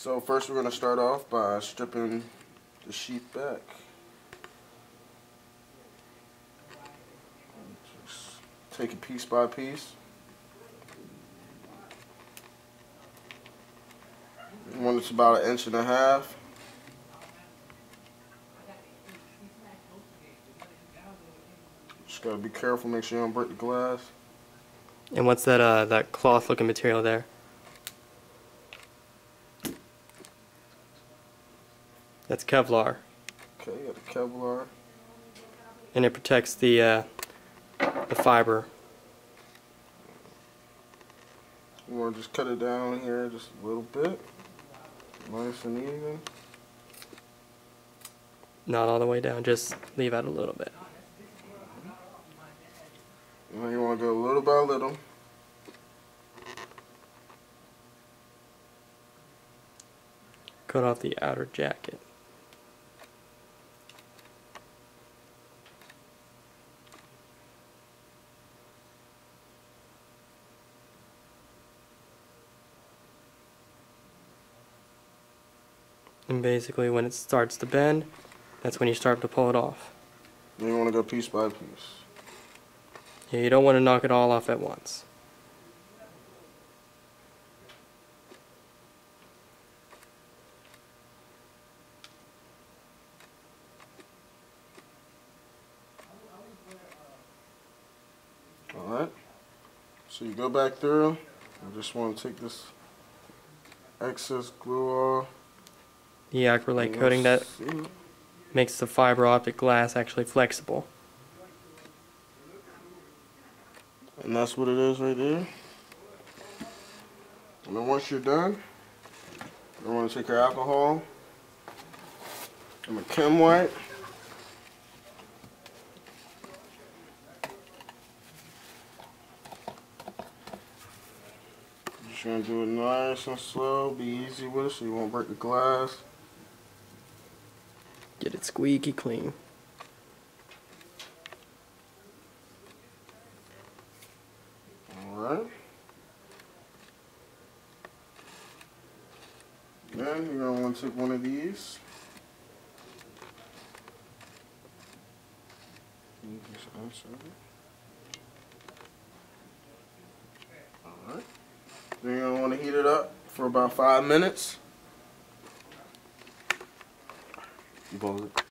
So first we're going to start off by stripping the sheath back. Take it piece by piece. When it's about an inch and a half. Just gotta be careful, make sure you don't break the glass. And what's that uh, that cloth looking material there? That's Kevlar. Okay, got the Kevlar. And it protects the uh, the fiber. You want to just cut it down here just a little bit. Nice and even. Not all the way down, just leave out a little bit. And then you want to go little by little. Cut off the outer jacket. And basically when it starts to bend, that's when you start to pull it off. Then you want to go piece by piece. Yeah, you don't want to knock it all off at once. Alright. So you go back through. I just want to take this excess glue off. The acrylate coating that makes the fiber optic glass actually flexible. And that's what it is right there. And then once you're done, you want to take your alcohol and a Kimwipe. Just gonna do it nice and slow, be easy with it so you won't break the glass. Get it squeaky clean. Alright. Then you're going to want to take one of these. Alright. Then you're going to want to heat it up for about five minutes. You pause it.